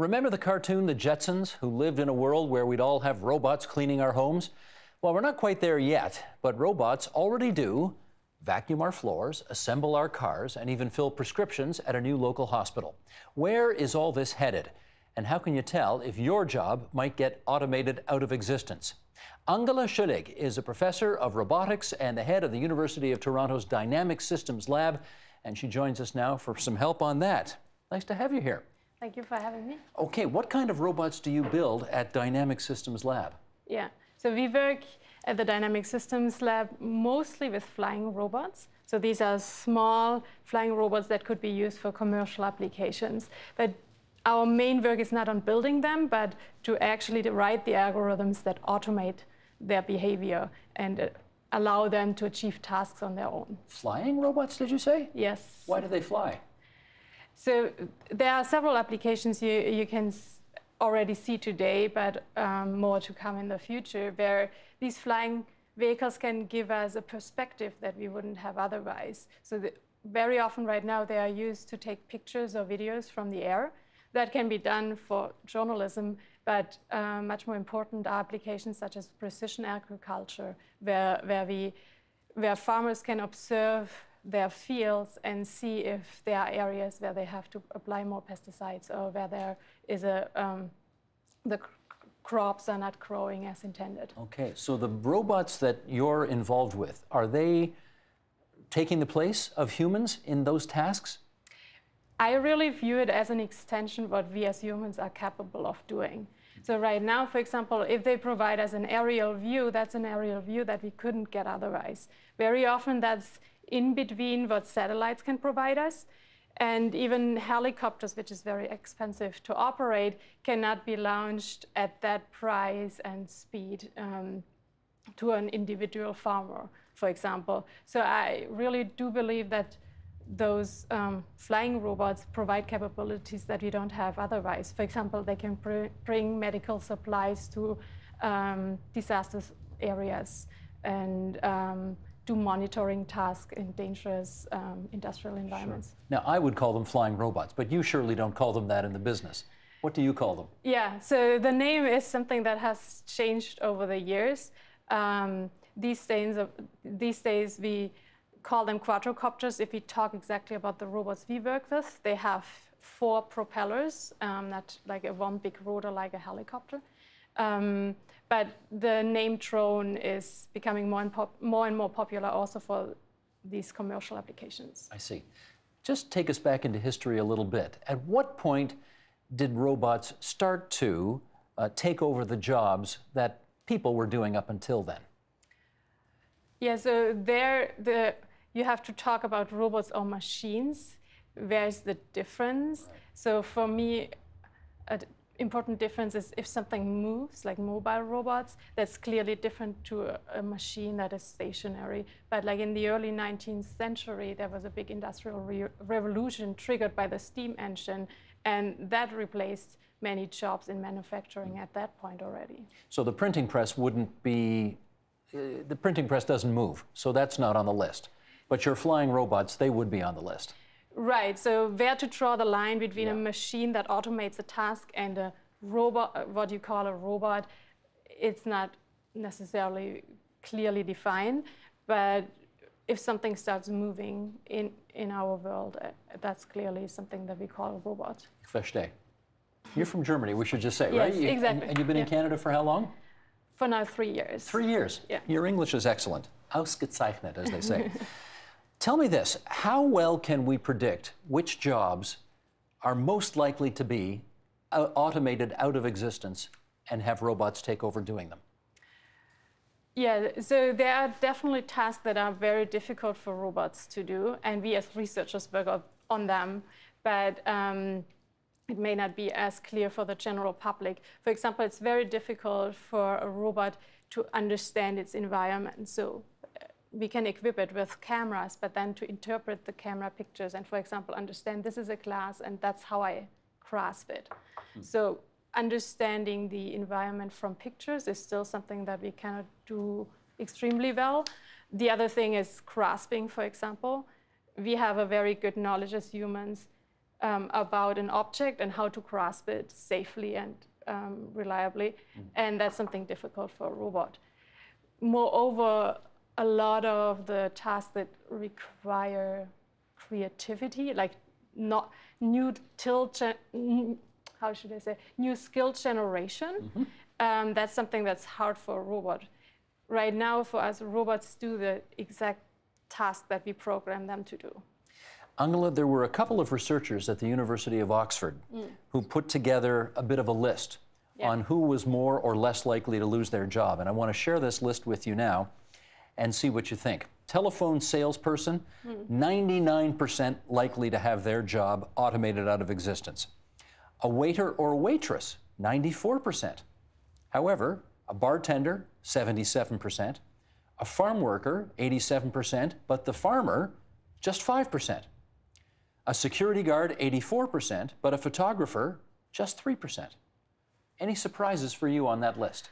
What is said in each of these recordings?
Remember the cartoon The Jetsons, who lived in a world where we'd all have robots cleaning our homes? Well, we're not quite there yet, but robots already do vacuum our floors, assemble our cars, and even fill prescriptions at a new local hospital. Where is all this headed? And how can you tell if your job might get automated out of existence? Angela Schoellig is a professor of robotics and the head of the University of Toronto's Dynamic Systems Lab, and she joins us now for some help on that. Nice to have you here. Thank you for having me. Okay, what kind of robots do you build at Dynamic Systems Lab? Yeah, so we work at the Dynamic Systems Lab mostly with flying robots. So these are small flying robots that could be used for commercial applications. But our main work is not on building them, but to actually write the algorithms that automate their behavior and uh, allow them to achieve tasks on their own. Flying robots, did you say? Yes. Why do they fly? So there are several applications you, you can already see today, but um, more to come in the future, where these flying vehicles can give us a perspective that we wouldn't have otherwise. So the, very often right now they are used to take pictures or videos from the air. That can be done for journalism, but uh, much more important are applications such as precision agriculture, where, where, we, where farmers can observe their fields and see if there are areas where they have to apply more pesticides or where there is a um, the crops are not growing as intended. Okay, so the robots that you're involved with are they taking the place of humans in those tasks? I really view it as an extension of what we as humans are capable of doing. So right now, for example, if they provide us an aerial view, that's an aerial view that we couldn't get otherwise. Very often that's in between what satellites can provide us. And even helicopters, which is very expensive to operate, cannot be launched at that price and speed um, to an individual farmer, for example. So I really do believe that those um, flying robots provide capabilities that we don't have otherwise. For example, they can br bring medical supplies to um, disaster areas and um, do monitoring tasks in dangerous um, industrial environments. Sure. Now, I would call them flying robots, but you surely don't call them that in the business. What do you call them? Yeah, so the name is something that has changed over the years. Um, these, days, these days, we call them quadrocopters if we talk exactly about the robots we work with. They have four propellers, um, not like a one big rotor like a helicopter. Um, but the name drone is becoming more and, more and more popular also for these commercial applications. I see. Just take us back into history a little bit. At what point did robots start to uh, take over the jobs that people were doing up until then? Yeah, so there, the, you have to talk about robots or machines. Where's the difference? Right. So for me, important difference is if something moves, like mobile robots, that's clearly different to a, a, machine that is stationary. But like in the early 19th century, there was a big industrial re revolution triggered by the steam engine, and that replaced many jobs in manufacturing at that point already. So the printing press wouldn't be, uh, the printing press doesn't move, so that's not on the list. But your flying robots, they would be on the list. Right. So where to draw the line between yeah. a machine that automates a task and a robot, uh, what you call a robot, it's not necessarily clearly defined. But if something starts moving in, in our world, uh, that's clearly something that we call a robot. Verstehe. You're from Germany, we should just say, yes, right? Yes, exactly. And, and, you've been yeah. in Canada for how long? For now, three years. Three years? Yeah. Your English is excellent. Ausgezeichnet, as they say. Tell me this how well can we predict which jobs are most likely to be uh, automated out of existence and have robots take over doing them? Yeah, so there are definitely tasks that are very difficult for robots to do, and we as researchers work on them, but um, it may not be as clear for the general public. For example, it's very difficult for a robot to understand its environment. So we can equip it with cameras, but then to interpret the camera pictures and, for example, understand this is a glass and that's how I grasp it. Mm. So understanding the environment from pictures is still something that we cannot do extremely well. The other thing is grasping, for example. We have a very good knowledge as humans um, about an object and how to grasp it safely and um, reliably, mm. and that's something difficult for a robot. Moreover, a lot of the tasks that require creativity, like not new till how should I say new skill generation. Mm-hmm. Um, that's something that's hard for a robot. Right now, for us, robots do the exact task that we program them to do. Angela, there were a couple of researchers at the University of Oxford mm. who put together a bit of a list yeah. on who was more or less likely to lose their job. And I want to share this list with you now and see what you think. Telephone salesperson, 99% mm. likely to have their job automated out of existence. A waiter or waitress, 94%. However, a bartender, 77%. A farm worker, 87%, but the farmer, just 5%. A security guard, 84%, but a photographer, just 3%. Any surprises for you on that list?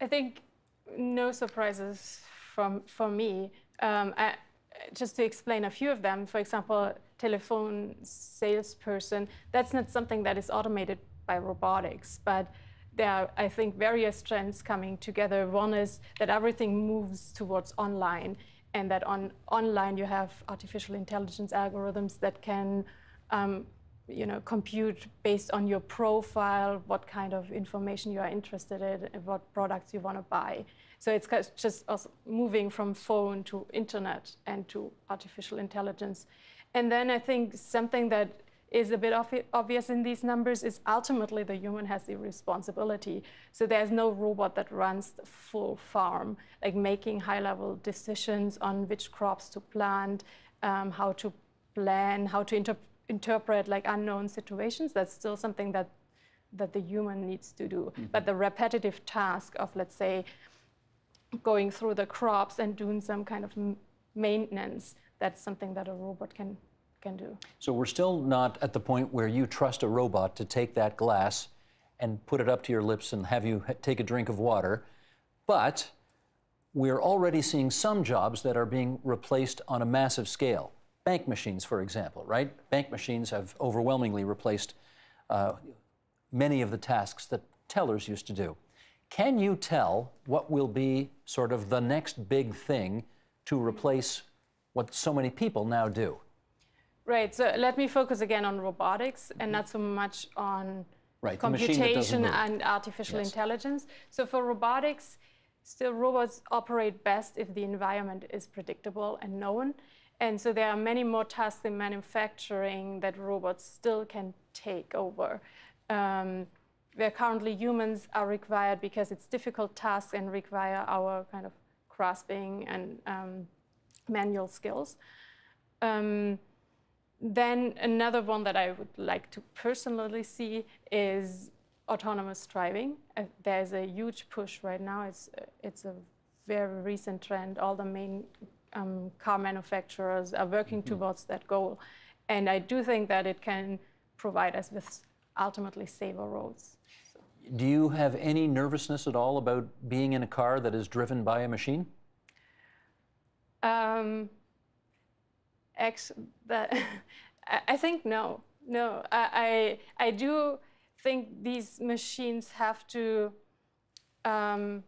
I think no surprises from for me. Um, I, just to explain a few of them, for example, telephone salesperson, that's not something that is automated by robotics, but there are, I think, various trends coming together. One is that everything moves towards online, and that on online you have artificial intelligence algorithms that can um, you know, compute based on your profile, what kind of information you are interested in, what products you want to buy. So it's just moving from phone to internet and to artificial intelligence. And then I think something that is a bit obvious in these numbers is ultimately the human has the responsibility. So there's no robot that runs the full farm, like making high-level decisions on which crops to plant, um, how to plan, how to interpret interpret like unknown situations, that's still something that that the human needs to do. Mm-hmm. But the repetitive task of, let's say, going through the crops and doing some kind of m- maintenance, that's something that a robot can can do. So we're still not at the point where you trust a robot to take that glass and put it up to your lips and have you take a drink of water, but we're already seeing some jobs that are being replaced on a massive scale bank machines, for example, right? Bank machines have overwhelmingly replaced uh, many of the tasks that tellers used to do. Can you tell what will be sort of the next big thing to replace what so many people now do? Right. So let me focus again on robotics and not so much on right, computation and artificial yes. intelligence. So for robotics, still robots operate best if the environment is predictable and known. And so there are many more tasks in manufacturing that robots still can take over. Um, where currently humans are required because it's difficult tasks and require our kind of grasping and um, manual skills. Um, then another one that I would like to personally see is autonomous driving. Uh, there's a huge push right now. It's, uh, it's a very recent trend. All the main um, car manufacturers are working mm-hmm. towards that goal. And I do think that it can provide us with ultimately safer roads. So. Do you have any nervousness at all about being in a car that is driven by a machine? Um, actually, that I think no, no. I, I, I do think these machines have to um,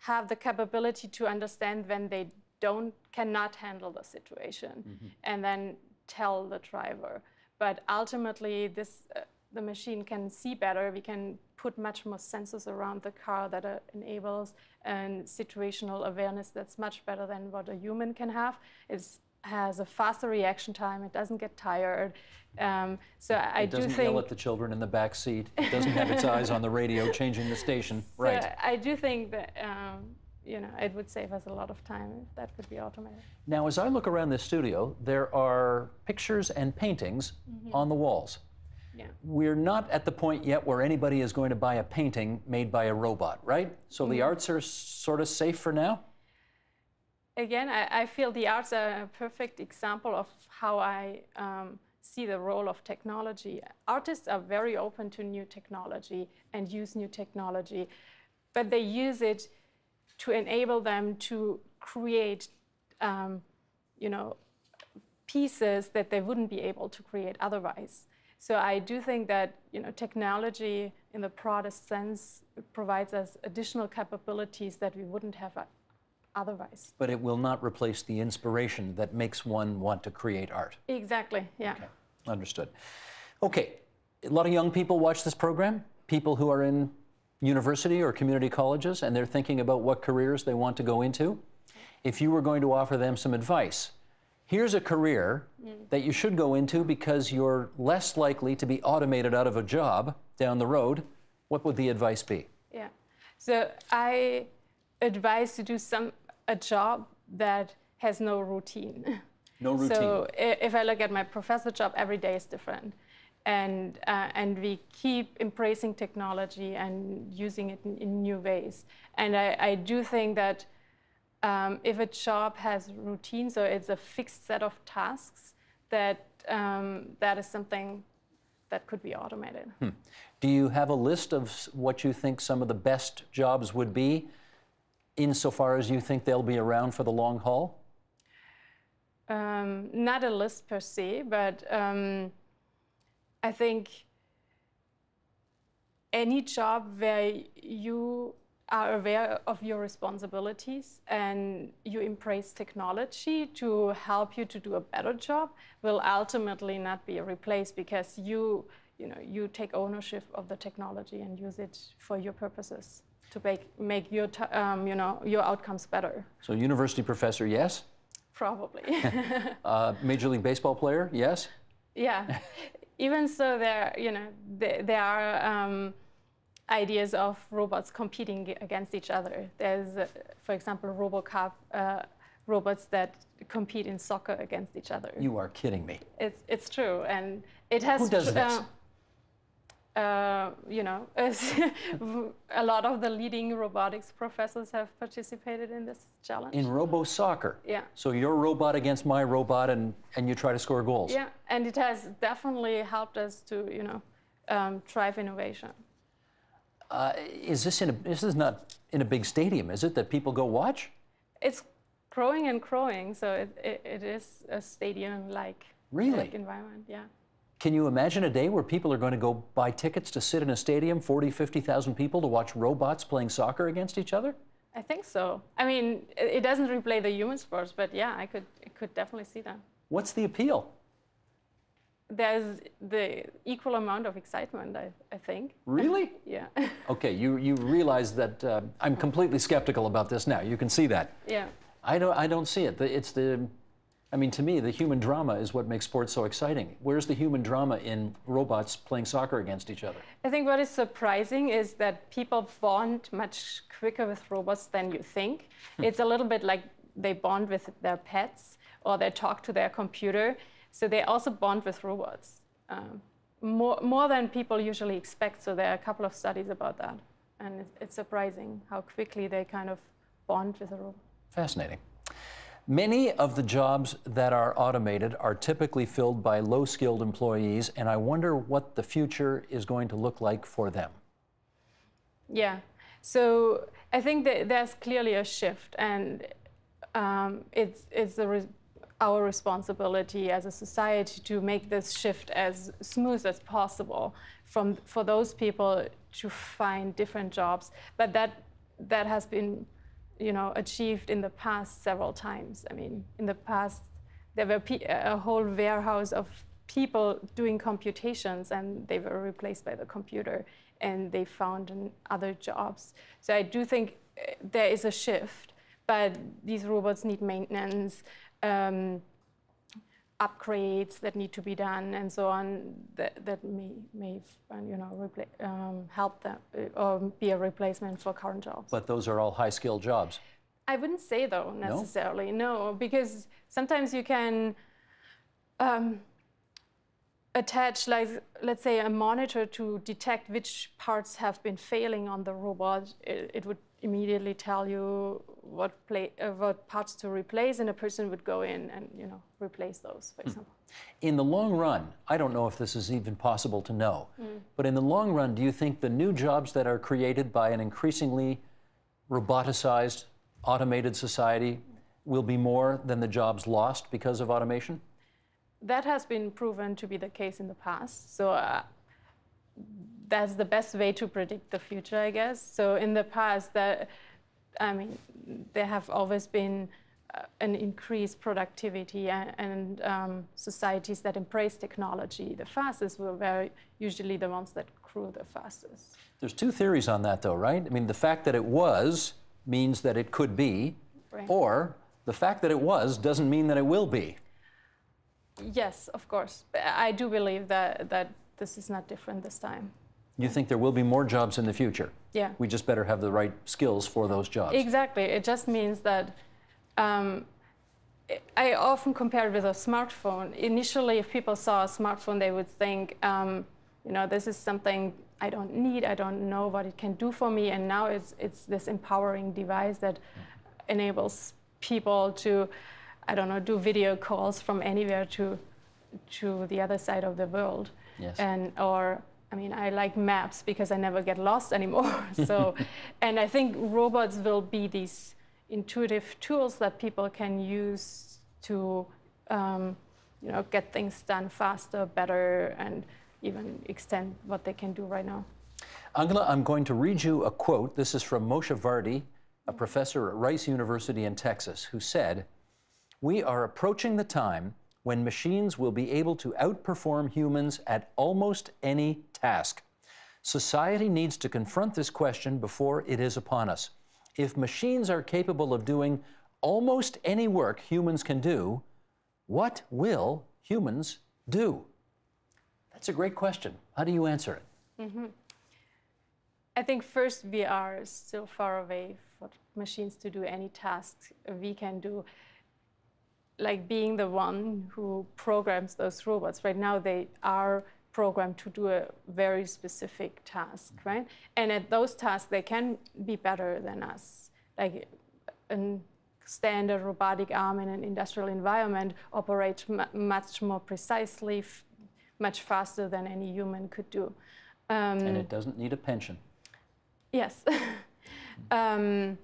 have the capability to understand when they don't cannot handle the situation mm-hmm. and then tell the driver but ultimately this uh, the machine can see better we can put much more sensors around the car that uh, enables and situational awareness that's much better than what a human can have it has a faster reaction time it doesn't get tired um, so it I do think it doesn't yell at the children in the back seat. It doesn't have its eyes on the radio changing the station. So right. I do think that um, you know, it would save us a lot of time if that could be automated. Now, as I look around this studio, there are pictures and paintings mm-hmm. on the walls. Yeah. We're not at the point yet where anybody is going to buy a painting made by a robot, right? So mm-hmm. the arts are sort of safe for now? Again, I, I, feel the arts are a perfect example of how I um, see the role of technology. Artists are very open to new technology and use new technology, but they use it to enable them to create, um, you know, pieces that they wouldn't be able to create otherwise. So I do think that you know technology in the broadest sense provides us additional capabilities that we wouldn't have otherwise. But it will not replace the inspiration that makes one want to create art. Exactly. Yeah. Okay. Understood. Okay. A lot of young people watch this program. People who are in university or community colleges and they're thinking about what careers they want to go into. If you were going to offer them some advice, here's a career that you should go into because you're less likely to be automated out of a job down the road, what would the advice be? Yeah. So I advise to do some a job that has no routine. No routine. So if I look at my professor job, every day is different. And, uh, and we keep embracing technology and using it in, in new ways. And I, I do think that um, if a job has routines or it's a fixed set of tasks, that um, that is something that could be automated. Hmm. Do you have a list of what you think some of the best jobs would be, insofar as you think they'll be around for the long haul? Um, not a list per se, but um, I think any job where you are aware of your responsibilities and you embrace technology to help you to do a better job will ultimately not be replaced because you you know you take ownership of the technology and use it for your purposes to make make your um, you know your outcomes better. So university professor, yes. Probably. uh, Major League Baseball player, yes. Yeah, even so, there you know there, there are. Um, ideas of robots competing against each other. There's, uh, for example, RoboCup uh, robots that compete in soccer against each other. You are kidding me. It's, it's true, and it has. Who does this? Uh, you know, a lot of the leading robotics professors have participated in this challenge. In robo soccer? Yeah. So your robot against my robot, and, and you try to score goals? Yeah, and it has definitely helped us to, you know, um, drive innovation. Uh, is this in a, this is not in a big stadium, is it, that people go watch? It's growing and growing, so it, it, it is a stadium-like really? environment, yeah. Can you imagine a day where people are going to go buy tickets to sit in a stadium, 40, 50,000 people, to watch robots playing soccer against each other? I think so. I mean, it doesn't replay the human sports, but yeah, I could, I could definitely see that. What's the appeal? there's the equal amount of excitement, I, I think. Really? yeah. okay, you, you realize that uh, I'm completely skeptical about this now. You can see that. Yeah. I don't, I don't see it. It's the, I mean, to me, the human drama is what makes sports so exciting. Where's the human drama in robots playing soccer against each other? I think what is surprising is that people bond much quicker with robots than you think. Hmm. It's a little bit like they bond with their pets or they talk to their computer. So they also bond with robots, um, more, more than people usually expect. So there are a couple of studies about that. And it's, it's surprising how quickly they kind of bond with a robot. Fascinating. Many of the jobs that are automated are typically filled by low skilled employees, and I wonder what the future is going to look like for them. Yeah, so I think that there's clearly a shift, and um, it's, it's the our responsibility as a society to make this shift as smooth as possible from, for those people to find different jobs. But that, that has been you know, achieved in the past several times. I mean, in the past, there were a whole warehouse of people doing computations and they were replaced by the computer and they found other jobs. So I do think eh, there is a shift, but these robots need maintenance um, upgrades that need to be done and so on that, that may, may you know, um, help them uh, or be a replacement for current jobs. But those are all high-skilled jobs. I wouldn't say though necessarily, no, no because sometimes you can um, attach, like, let's say, a monitor to detect which parts have been failing on the robot. It, it would immediately tell you what, play, uh, what parts to replace, and a person would go in and you know replace those, for hmm. example. In the long run, I don't know if this is even possible to know, mm. but in the long run, do you think the new jobs that are created by an increasingly roboticized, automated society will be more than the jobs lost because of automation? that has been proven to be the case in the past. So uh, that's the best way to predict the future, I guess. So in the past, that I mean, there have always been uh, an increased productivity and, and um, societies that embrace technology the fastest were very usually the ones that grew the fastest. There's two theories on that, though, right? I mean, the fact that it was means that it could be, right. or the fact that it was doesn't mean that it will be. Yes, of course. I do believe that, that this is not different this time. You think there will be more jobs in the future? Yeah. We just better have the right skills for those jobs. Exactly. It just means that um, I often compare it with a smartphone. Initially, if people saw a smartphone, they would think, um, you know, this is something I don't need. I don't know what it can do for me. And now it's it's this empowering device that enables people to, I don't know, do video calls from anywhere to to the other side of the world. Yes. And or I mean, I like maps because I never get lost anymore. so, and I think robots will be these intuitive tools that people can use to, um, you know, get things done faster, better, and even extend what they can do right now. Angela, I'm going to read you a quote. This is from Moshe Vardi, a professor at Rice University in Texas, who said, We are approaching the time when machines will be able to outperform humans at almost any task. Society needs to confront this question before it is upon us. If machines are capable of doing almost any work humans can do, what will humans do? That's a great question. How do you answer it? Mm-hmm. I think first VR is still far away for machines to do any tasks we can do like being the one who programs those robots. Right now, they are programmed to do a very specific task, right? And at those tasks, they can be better than us. Like a standard robotic arm in an industrial environment operates much more precisely, much faster than any human could do. Um, and it doesn't need a pension. Yes. um,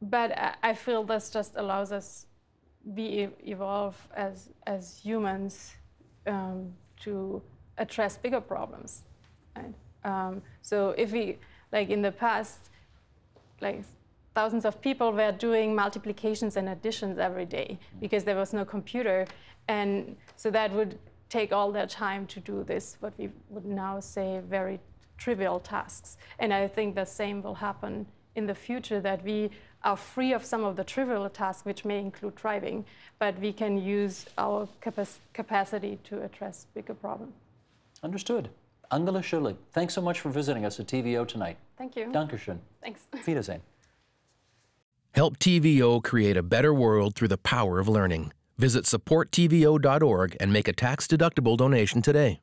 but I feel this just allows us we evolve as, as humans um, to address bigger problems. Right? Um, so if we, like in the past, like thousands of people were doing multiplications and additions every day because there was no computer. And so that would take all their time to do this, what we would now say very trivial tasks. And I think the same will happen in the future that we are free of some of the trivial tasks, which may include driving, but we can use our capac capacity to address bigger problems. Understood. Angela Schoellig, thanks so much for visiting us at TVO tonight. Thank you. Dankeschön. Thanks. Wiedersehen. Help TVO create a better world through the power of learning. Visit supporttvo.org and make a tax-deductible donation today.